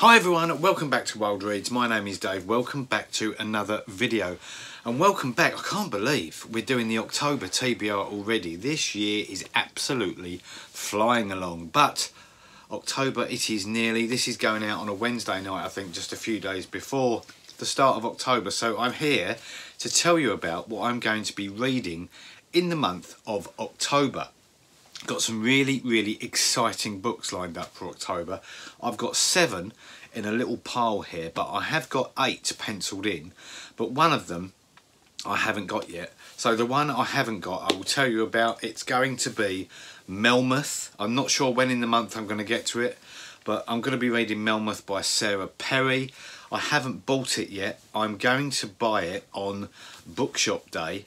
Hi everyone, welcome back to Wilde Reads. My name is Dave. Welcome back to another video. And welcome back. I can't believe we're doing the October TBR already. This year is absolutely flying along. But October, it is nearly. This is going out on a Wednesday night, I think, just a few days before the start of October. So I'm here to tell you about what I'm going to be reading in the month of October got some really really exciting books lined up for October. I've got seven in a little pile here but I have got eight penciled in but one of them I haven't got yet. So the one I haven't got I will tell you about it's going to be Melmoth. I'm not sure when in the month I'm going to get to it but I'm going to be reading Melmoth by Sarah Perry. I haven't bought it yet. I'm going to buy it on bookshop day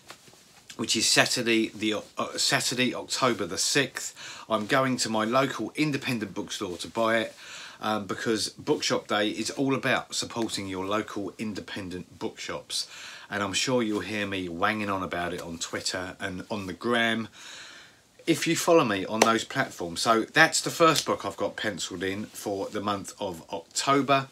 which is Saturday the uh, Saturday October the 6th. I'm going to my local independent bookstore to buy it um, because Bookshop Day is all about supporting your local independent bookshops and I'm sure you'll hear me wanging on about it on Twitter and on the gram if you follow me on those platforms. So that's the first book I've got penciled in for the month of October.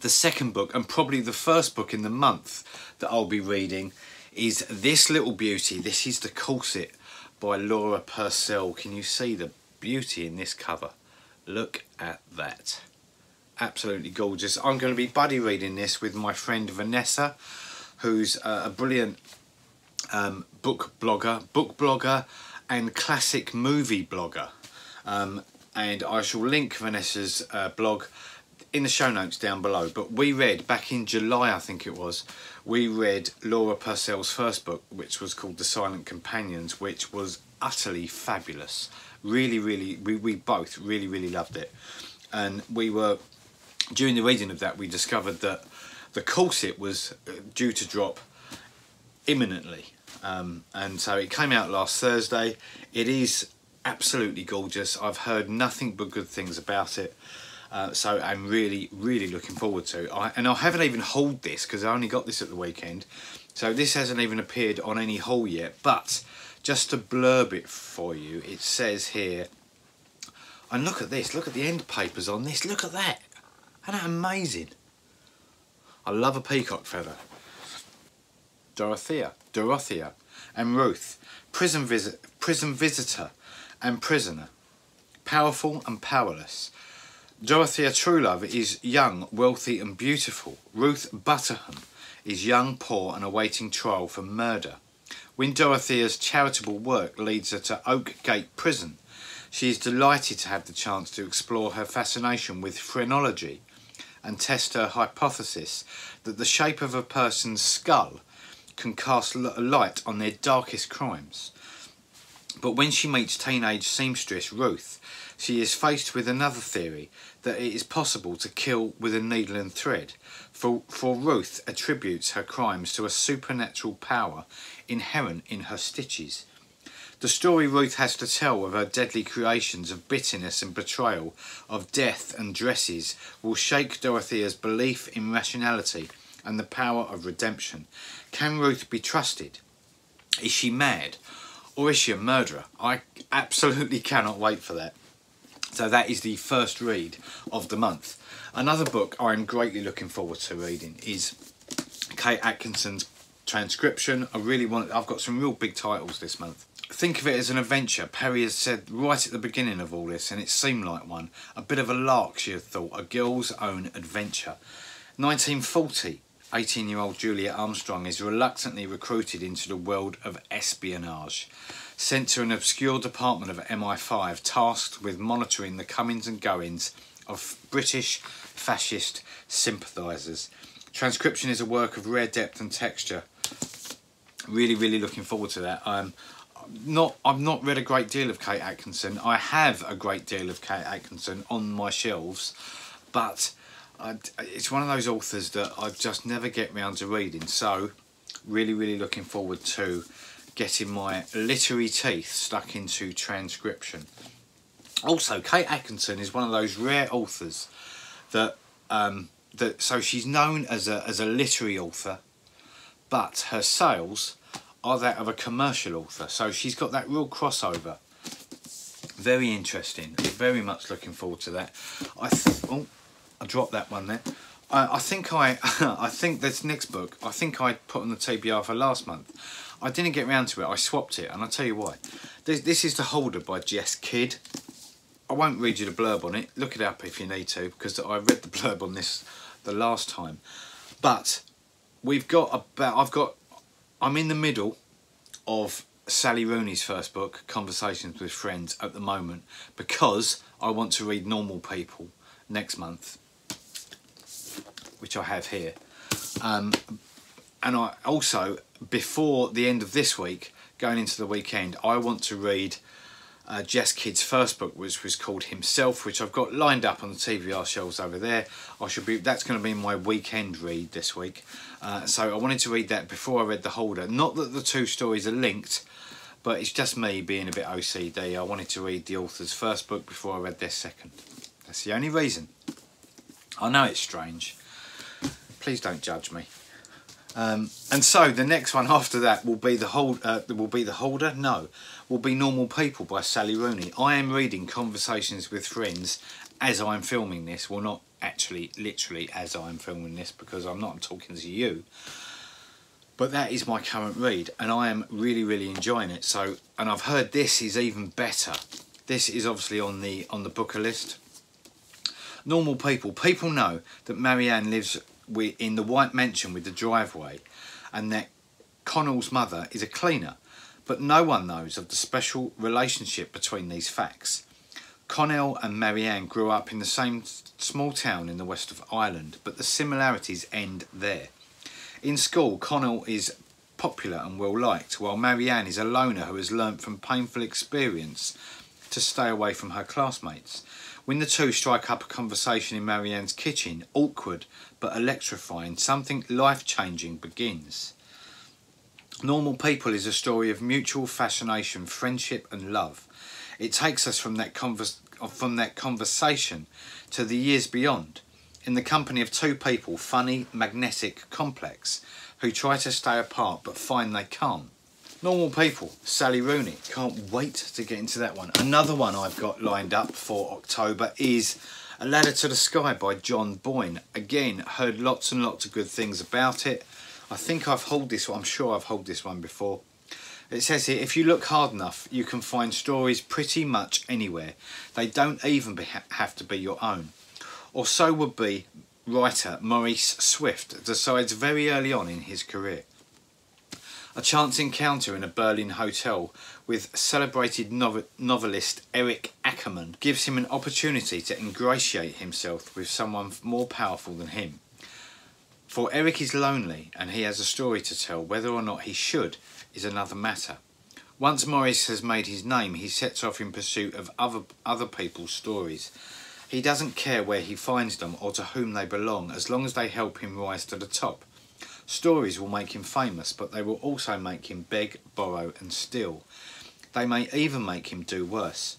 The second book and probably the first book in the month that I'll be reading is this little beauty. This is The Corset by Laura Purcell. Can you see the beauty in this cover? Look at that. Absolutely gorgeous. I'm going to be buddy reading this with my friend Vanessa, who's a brilliant um, book blogger, book blogger and classic movie blogger. Um, and I shall link Vanessa's uh, blog in the show notes down below. But we read back in July, I think it was, we read Laura Purcell's first book, which was called The Silent Companions, which was utterly fabulous. Really, really, we, we both really, really loved it. And we were, during the reading of that, we discovered that the corset was uh, due to drop imminently. Um, and so it came out last Thursday. It is absolutely gorgeous. I've heard nothing but good things about it. Uh, so I'm really, really looking forward to. I, and I haven't even hauled this because I only got this at the weekend. So this hasn't even appeared on any haul yet. But just to blurb it for you, it says here, and look at this, look at the end papers on this, look at that. Isn't that amazing? I love a peacock feather. Dorothea, Dorothea, and Ruth, prison, visit, prison visitor and prisoner, powerful and powerless, Dorothea Truelove is young, wealthy and beautiful. Ruth Butterham is young, poor and awaiting trial for murder. When Dorothea's charitable work leads her to Oakgate Prison, she is delighted to have the chance to explore her fascination with phrenology and test her hypothesis that the shape of a person's skull can cast light on their darkest crimes. But when she meets teenage seamstress Ruth, she is faced with another theory that it is possible to kill with a needle and thread, for, for Ruth attributes her crimes to a supernatural power inherent in her stitches. The story Ruth has to tell of her deadly creations of bitterness and betrayal, of death and dresses, will shake Dorothea's belief in rationality and the power of redemption. Can Ruth be trusted? Is she mad? Or is she a murderer? I absolutely cannot wait for that. So that is the first read of the month. Another book I'm greatly looking forward to reading is Kate Atkinson's transcription. I really want, I've got some real big titles this month. Think of it as an adventure. Perry has said right at the beginning of all this, and it seemed like one. A bit of a lark, she had thought, a girl's own adventure. 1940, 18 year old Julia Armstrong is reluctantly recruited into the world of espionage sent to an obscure department of MI5 tasked with monitoring the comings and goings of British fascist sympathisers. Transcription is a work of rare depth and texture. Really, really looking forward to that. I'm not. I've not read a great deal of Kate Atkinson. I have a great deal of Kate Atkinson on my shelves, but I, it's one of those authors that I just never get round to reading. So, really, really looking forward to getting my literary teeth stuck into transcription. Also, Kate Atkinson is one of those rare authors that um, that so she's known as a as a literary author, but her sales are that of a commercial author. So she's got that real crossover. Very interesting. Very much looking forward to that. I oh, I dropped that one there. I, I think I, I think this next book, I think I put on the TBR for last month. I didn't get round to it. I swapped it, and I'll tell you why. This, this is the Hoarder by Jess Kidd. I won't read you the blurb on it. Look it up if you need to, because I read the blurb on this the last time. But we've got about. I've got. I'm in the middle of Sally Rooney's first book, Conversations with Friends, at the moment because I want to read Normal People next month, which I have here. Um, and I also, before the end of this week, going into the weekend, I want to read uh, Jess Kidd's first book, which was called Himself, which I've got lined up on the TBR shelves over there. I should be that's going to be my weekend read this week. Uh, so I wanted to read that before I read The Hoarder. Not that the two stories are linked, but it's just me being a bit OCD. I wanted to read the author's first book before I read their second. That's the only reason. I know it's strange. Please don't judge me. Um, and so the next one after that will be the hold. Uh, will be the hoarder. No, will be Normal People by Sally Rooney. I am reading Conversations with Friends as I'm filming this. Well, not actually, literally as I'm filming this because I'm not talking to you. But that is my current read, and I am really, really enjoying it. So, and I've heard this is even better. This is obviously on the on the booker list. Normal people. People know that Marianne lives in the white mansion with the driveway and that Connell's mother is a cleaner, but no one knows of the special relationship between these facts. Connell and Marianne grew up in the same small town in the west of Ireland, but the similarities end there. In school, Connell is popular and well liked, while Marianne is a loner who has learnt from painful experience to stay away from her classmates. When the two strike up a conversation in Marianne's kitchen, awkward but electrifying, something life changing begins. Normal People is a story of mutual fascination, friendship, and love. It takes us from that, convers- from that conversation to the years beyond, in the company of two people, funny, magnetic, complex, who try to stay apart but find they can't. Normal People, Sally Rooney. Can't wait to get into that one. Another one I've got lined up for October is A Ladder to the Sky by John Boyne. Again, heard lots and lots of good things about it. I think I've hold this one, I'm sure I've hold this one before. It says here, if you look hard enough, you can find stories pretty much anywhere. They don't even have to be your own. Or so would be writer Maurice Swift decides very early on in his career. A chance encounter in a Berlin hotel with celebrated novelist Eric Ackerman gives him an opportunity to ingratiate himself with someone more powerful than him. For Eric is lonely and he has a story to tell. Whether or not he should is another matter. Once Maurice has made his name, he sets off in pursuit of other, other people's stories. He doesn't care where he finds them or to whom they belong, as long as they help him rise to the top. Stories will make him famous, but they will also make him beg, borrow, and steal. They may even make him do worse.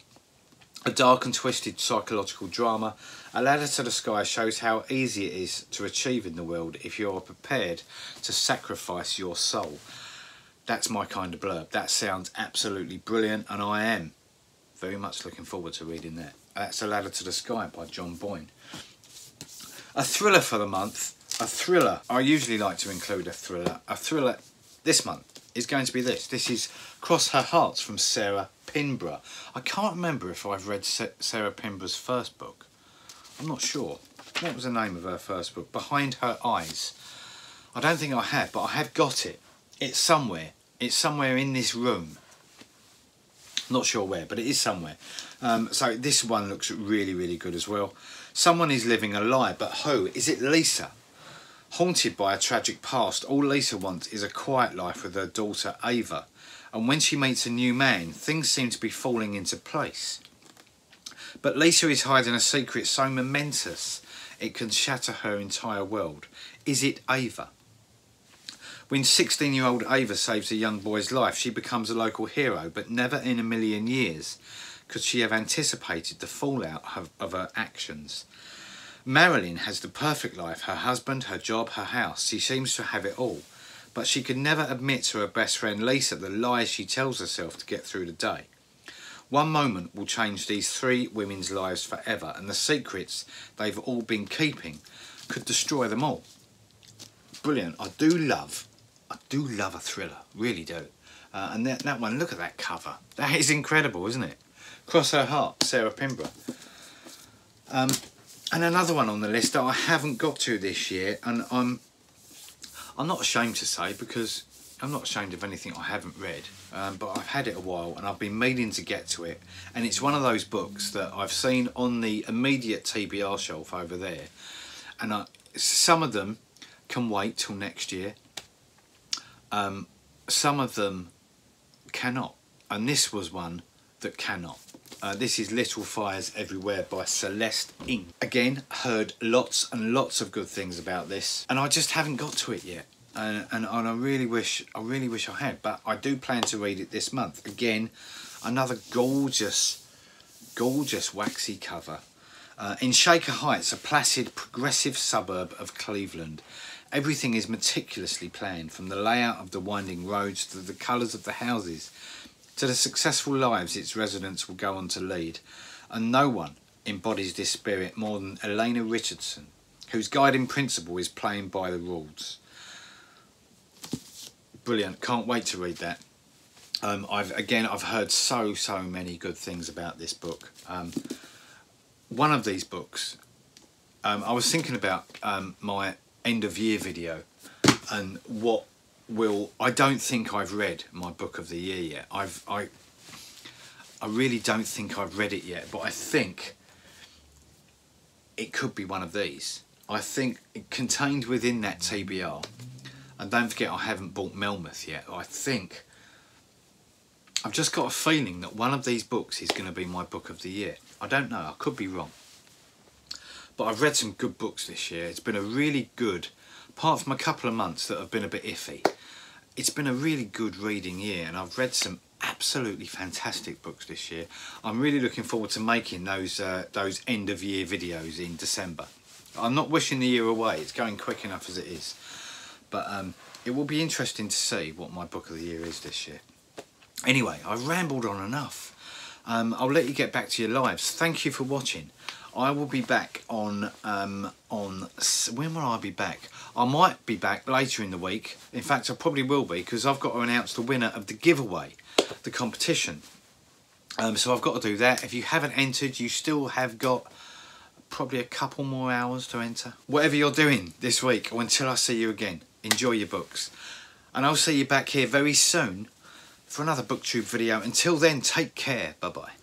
A dark and twisted psychological drama, A Ladder to the Sky shows how easy it is to achieve in the world if you are prepared to sacrifice your soul. That's my kind of blurb. That sounds absolutely brilliant, and I am very much looking forward to reading that. That's A Ladder to the Sky by John Boyne. A thriller for the month a thriller. I usually like to include a thriller. A thriller this month is going to be this. This is Cross Her Hearts from Sarah Pinborough. I can't remember if I've read Sarah Pinborough's first book. I'm not sure. What was the name of her first book? Behind Her Eyes. I don't think I have, but I have got it. It's somewhere. It's somewhere in this room. Not sure where, but it is somewhere. Um, so this one looks really, really good as well. Someone is living a lie, but who? Is it Lisa? Haunted by a tragic past, all Lisa wants is a quiet life with her daughter Ava. And when she meets a new man, things seem to be falling into place. But Lisa is hiding a secret so momentous it can shatter her entire world. Is it Ava? When 16 year old Ava saves a young boy's life, she becomes a local hero, but never in a million years could she have anticipated the fallout of, of her actions. Marilyn has the perfect life her husband, her job, her house. She seems to have it all. But she can never admit to her best friend Lisa the lies she tells herself to get through the day. One moment will change these three women's lives forever, and the secrets they've all been keeping could destroy them all. Brilliant. I do love, I do love a thriller, really do. Uh, and that, that one, look at that cover. That is incredible, isn't it? Cross Her Heart, Sarah Pinborough. Um, and another one on the list that I haven't got to this year, and I'm I'm not ashamed to say because I'm not ashamed of anything I haven't read, um, but I've had it a while and I've been meaning to get to it. And it's one of those books that I've seen on the immediate TBR shelf over there, and I, some of them can wait till next year. Um, some of them cannot, and this was one that cannot. Uh, this is Little Fires Everywhere by Celeste Ng. Again, heard lots and lots of good things about this, and I just haven't got to it yet. And, and, and I really wish, I really wish I had, but I do plan to read it this month. Again, another gorgeous, gorgeous waxy cover. Uh, in Shaker Heights, a placid, progressive suburb of Cleveland, everything is meticulously planned, from the layout of the winding roads to the colours of the houses to the successful lives its residents will go on to lead. And no one embodies this spirit more than Elena Richardson, whose guiding principle is playing by the rules. Brilliant, can't wait to read that. Um, I've again I've heard so so many good things about this book. Um, one of these books, um, I was thinking about um, my end of year video and what will I don't think I've read my book of the year yet. I've I I really don't think I've read it yet, but I think it could be one of these. I think contained within that TBR, and don't forget I haven't bought Melmoth yet. I think I've just got a feeling that one of these books is going to be my book of the year. I don't know, I could be wrong. But I've read some good books this year. It's been a really good, apart from a couple of months that have been a bit iffy, it's been a really good reading year and I've read some absolutely fantastic books this year. I'm really looking forward to making those uh, those end of year videos in December. I'm not wishing the year away, it's going quick enough as it is. But um, it will be interesting to see what my book of the year is this year. Anyway, I've rambled on enough. Um, I'll let you get back to your lives. Thank you for watching. I will be back on um, on when will I be back? I might be back later in the week. In fact, I probably will be because I've got to announce the winner of the giveaway, the competition. Um, so I've got to do that. If you haven't entered, you still have got probably a couple more hours to enter. Whatever you're doing this week, or until I see you again, enjoy your books. And I'll see you back here very soon for another BookTube video. Until then, take care. Bye-bye.